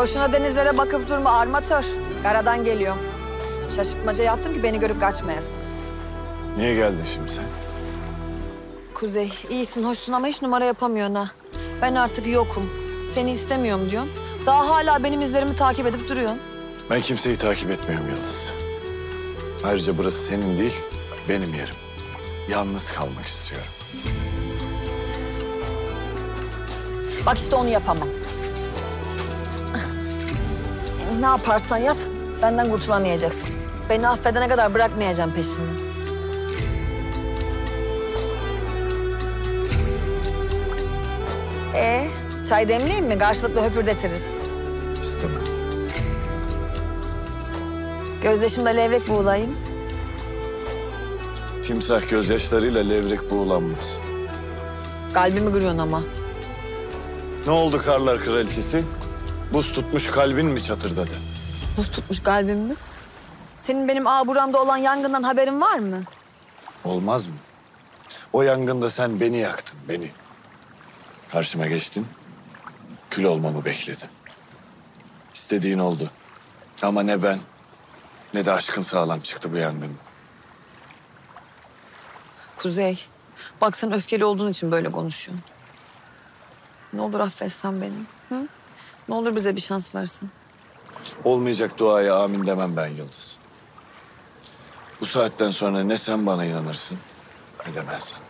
Boşuna denizlere bakıp durma armatör. Karadan geliyorum. Şaşırtmaca yaptım ki beni görüp kaçmayasın. Niye geldin şimdi sen? Kuzey, iyisin, hoşsun ama hiç numara yapamıyorsun ha. Ben artık yokum. Seni istemiyorum diyorsun. Daha hala benim izlerimi takip edip duruyorsun. Ben kimseyi takip etmiyorum Yıldız. Ayrıca burası senin değil, benim yerim. Yalnız kalmak istiyorum. Bak işte onu yapamam. Ne yaparsan yap, benden kurtulamayacaksın. Beni affedene kadar bırakmayacağım peşini. Ee, çay demleyeyim mi? Karşılıklı höpürdetiriz. İstemem. Gözyaşımda levrek buğulayım. Timsah gözyaşlarıyla levrek buğulanmaz. Kalbimi kırıyorsun ama. Ne oldu karlar kraliçesi? Buz tutmuş kalbin mi çatırdadı? Buz tutmuş kalbim mi? Senin benim ağ buramda olan yangından haberin var mı? Olmaz mı? O yangında sen beni yaktın, beni. Karşıma geçtin, kül olmamı bekledin. İstediğin oldu. Ama ne ben, ne de aşkın sağlam çıktı bu yangın. Kuzey, bak sen öfkeli olduğun için böyle konuşuyorsun. Ne olur affetsen beni. Hı? Ne olur bize bir şans versen. Olmayacak duaya amin demem ben Yıldız. Bu saatten sonra ne sen bana inanırsın, ne de ben sana.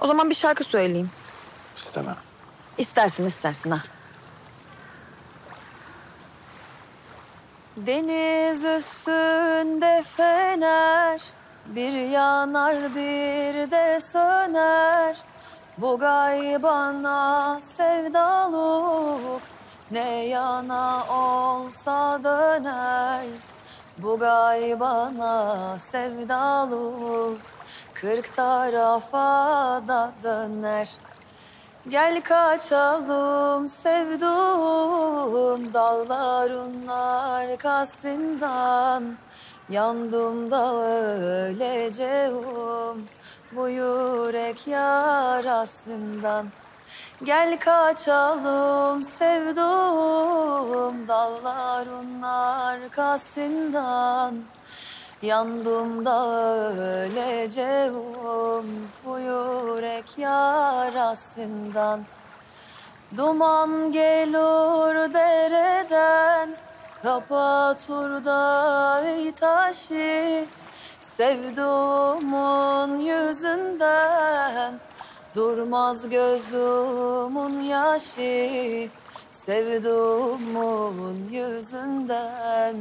O zaman bir şarkı söyleyeyim. İstemem. İstersin istersin ha. Deniz üstünde fener Bir yanar bir de söner Bu gaybana sevdalık Ne yana olsa döner. Bu gaybana sevdalık Kırk tarafa da döner. Gel kaçalım sevdum dağların arkasından Yandım da öleceğim bu yürek yarasından. Gel kaçalım sevdum dağların arkasından. Yandım da öleceğim bu yürek yarasından. Duman gelir dereden Kapatır da taşı Sevduğumun yüzünden Durmaz gözümün yaşı. Sevduğumun yüzünden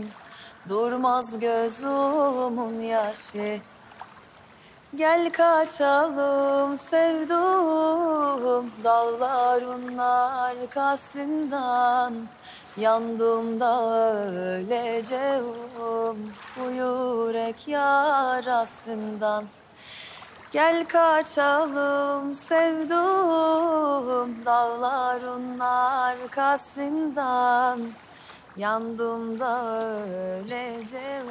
Durmaz gözümün yaşı. Gel kaçalım sevdum dağların arkasından Yandım da öleceğim bu yürek yarasından Gel kaçalım sevdum dağların arkasından Yandım da öleceğim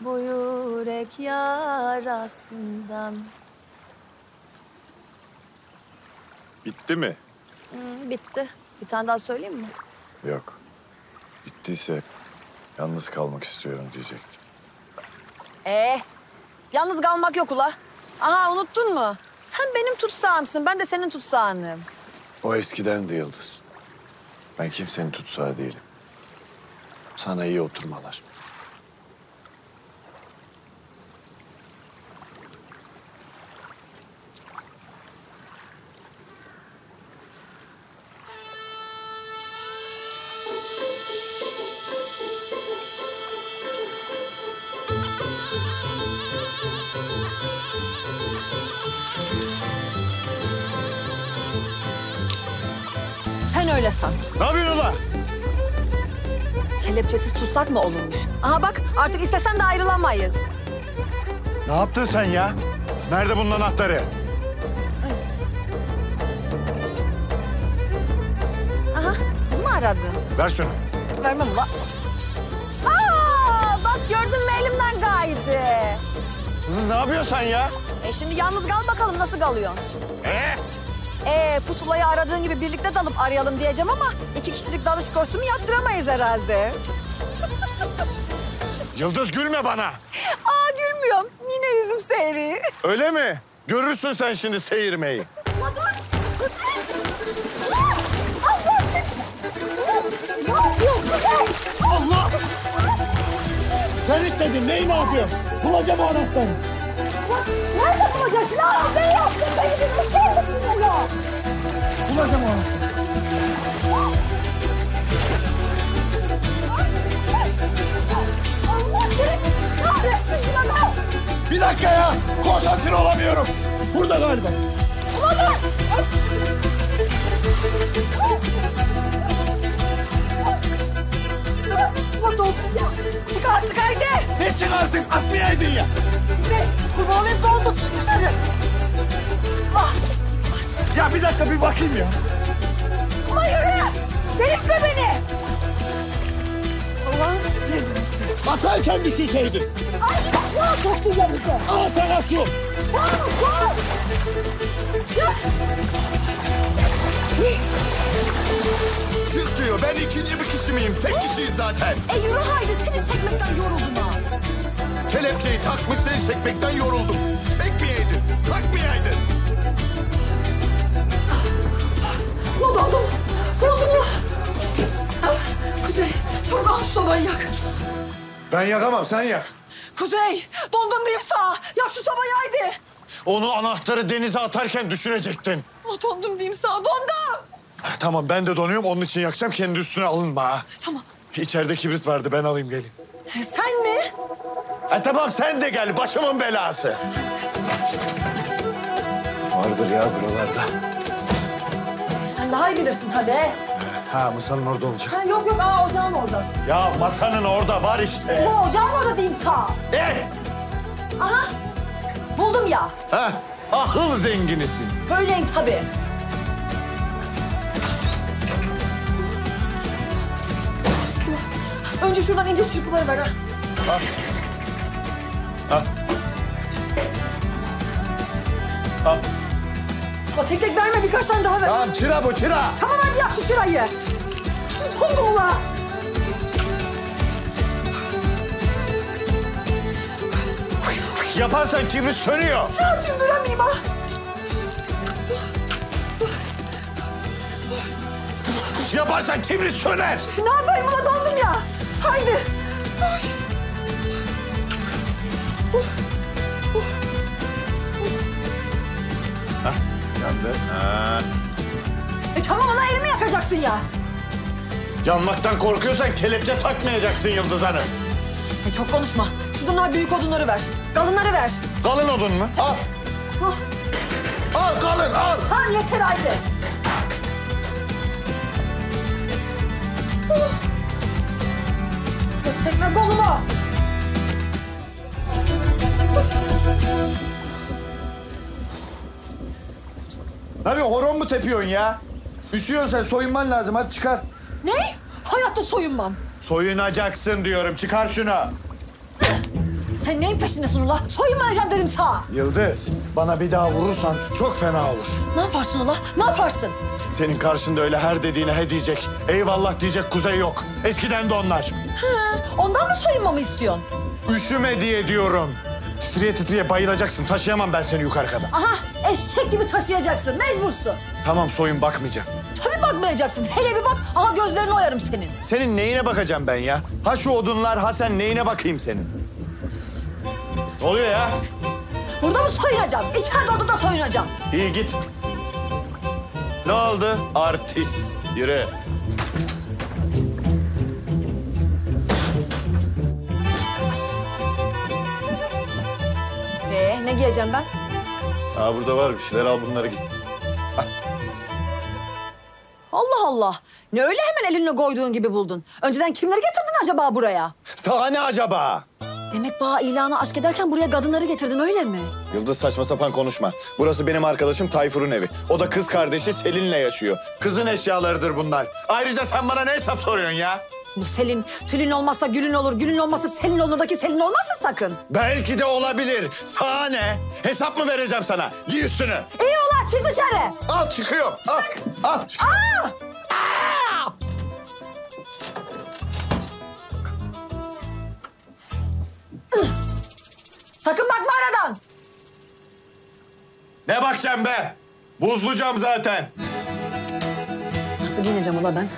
bu yürek yarasından. Bitti mi? Hmm, bitti. Bir tane daha söyleyeyim mi? Yok. Bittiyse yalnız kalmak istiyorum diyecektim. Ee, yalnız kalmak yok ula. Aha unuttun mu? Sen benim tutsağımsın, ben de senin tutsağınım. O eskiden de Yıldız. Ben kimsenin tutsağı değilim. Sana iyi oturmalar. Öyle san. Ne yapıyorsun ulan? Kelepçesiz tutsak mı olurmuş? Aha bak artık istesen de ayrılamayız. Ne yaptın sen ya? Nerede bunun anahtarı? Aha bunu mu aradın? Ver şunu. Vermem ula. Aa, bak gördün mü elimden kaydı. Kız ne yapıyorsun sen ya? E şimdi yalnız kal bakalım nasıl kalıyorsun? Ee? Ee, pusulayı aradığın gibi birlikte dalıp arayalım diyeceğim ama iki kişilik dalış kostümü yaptıramayız herhalde. Yıldız gülme bana. Aa gülmüyorum. Yine yüzüm seyri. Öyle mi? Görürsün sen şimdi seyirmeyi. Ama dur. Ne yapıyorsun? Allah! Sen istedin. Neyi ne yapıyorsun? Bulacağım o anahtarı. Nerede bulacaksın? Aa, ne yaptın? Beni bir tutar mısın ya? Bulacağım o anahtarı. Allah seni kahretsin Yılmaz. Bir dakika ya. Konsantre olamıyorum. Burada galiba. Ulan doldum ya. Çık artık haydi. Ne çıkarttık? Atmayaydın ya. Ne? Kurban olayım doldum. Çık dışarı. Ah, Ya bir dakika bir bakayım ya. ulan yürü. Delirtme beni. Allah'ın cezası. Atarken düşünseydin. Ay ya soktun ya bize. Al sana su. Tamam dur. Çık. Çık diyor. Ben ikinci bir kişi miyim? Tek kişiyiz zaten. E yürü haydi seni çekmekten yoruldum ha. Kelepçeyi takmış seni çekmekten yoruldum. Çekmeyeydin. Takmayaydın. Ulan dondum. Dondum ya. Ah, Kuzey al şu sobayı yak. Ben yakamam sen yak. Kuzey dondum diyeyim sağa. Yak şu sobayı haydi. Onu anahtarı denize atarken düşünecektin. Ulan dondum diyeyim sağa dondum. Tamam ben de donuyorum onun için yakacağım kendi üstüne alınma ha. Tamam. İçeride kibrit vardı ben alayım geleyim. Sen mi? Ha tamam sen de gel başımın belası. Vardır ya buralarda. Sen daha iyi bilirsin tabii. Ha masanın orada olacak. Ha, yok yok aa ocağın orada. Ya masanın orada var işte. Ulan ocağın orada diyeyim sağa. Eh! Aha buldum ya. Ha, ahıl zenginisin. Öyleyim tabii. Önce şuradan ince çırpıları ver ha. Al. Al. Ulan tek tek verme birkaç tane daha ver. Tamam çıra bu çıra. Tamam hadi yak şu çırayı. Dondum ula. Yaparsan kibrit sönüyor. Ne yapayım duramayayım ha. Yaparsan kibrit söner. Ne yapayım ula dondum ya. Haydi. Ay. Yandı. Ha. E tamam ula elimi yakacaksın ya. Yanmaktan korkuyorsan kelepçe takmayacaksın Yıldız Hanım. E çok konuşma. Ha büyük odunları ver. Kalınları ver. Kalın odun mu? Al. Hah, Al kalın al. tamam yeter haydi. Oh. Çekme kolumu. Ne yapıyorsun horon mu tepiyorsun ya? Üşüyorsun sen soyunman lazım hadi çıkar. Ne? Hayatta soyunmam. Soyunacaksın diyorum çıkar şunu. Sen neyin peşindesin ula? Soyunmayacağım dedim sağa. Yıldız bana bir daha vurursan çok fena olur. Ne yaparsın ula? Ne yaparsın? Senin karşında öyle her dediğine he diyecek. Eyvallah diyecek kuzey yok. Eskiden de onlar. Ha, ondan mı soyunmamı istiyorsun? Üşüme diye diyorum. Titriye titriye bayılacaksın. Taşıyamam ben seni yukarı kadar. Aha eşek gibi taşıyacaksın. Mecbursun. Tamam soyun bakmayacağım. Tabii bakmayacaksın. Hele bir bak. Aha gözlerini oyarım senin. Senin neyine bakacağım ben ya? Ha şu odunlar ha sen neyine bakayım senin? Ne oluyor ya? Burada mı soyunacağım? İçeride odada soyunacağım. İyi git. Ne oldu? Artist. Yürü. Ee, ne giyeceğim ben? Ha burada var bir şeyler al bunları git. Allah Allah. Ne öyle hemen elinle koyduğun gibi buldun? Önceden kimleri getirdin acaba buraya? Sana ne acaba? Demek bana ilanı aşk ederken buraya kadınları getirdin öyle mi? Yıldız saçma sapan konuşma. Burası benim arkadaşım Tayfur'un evi. O da kız kardeşi Selin'le yaşıyor. Kızın eşyalarıdır bunlar. Ayrıca sen bana ne hesap soruyorsun ya? Bu Selin, tülün olmazsa gülün olur, gülün olmazsa Selin olur da ki Selin olmasın sakın. Belki de olabilir. Sana ne? Hesap mı vereceğim sana? Giy üstünü. İyi ola çık dışarı. Al çıkıyorum. Al. Al. Çık. Sakın bakma aradan. Ne bakacağım be? Buzlucam zaten. Nasıl giyineceğim ula ben?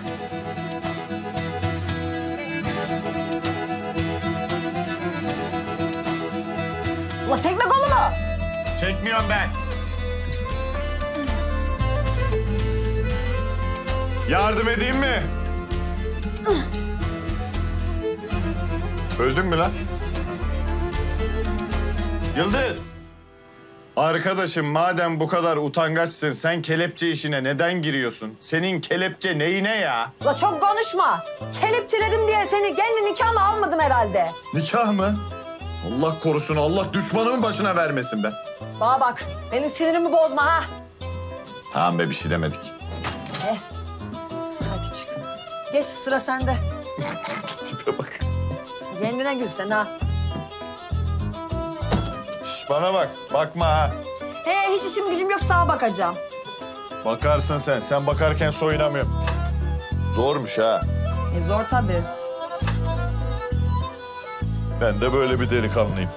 Ula çekme kolumu. Çekmiyorum ben. Yardım edeyim mi? Öldün mü lan? Yıldız. Arkadaşım madem bu kadar utangaçsın sen kelepçe işine neden giriyorsun? Senin kelepçe neyine ya? Ula çok konuşma. Kelepçeledim diye seni kendi nikahıma almadım herhalde. Nikah mı? Allah korusun Allah düşmanımın başına vermesin be. Bana bak benim sinirimi bozma ha. Tamam be bir şey demedik. Eh. Hadi çık. Geç sıra sende. Tipe bak. Kendine gül sen ha. Bana bak bakma ha. He hiç işim gücüm yok sağa bakacağım. Bakarsın sen. Sen bakarken soyunamıyorum. Zormuş ha. E zor tabii. Ben de böyle bir delikanlıyım.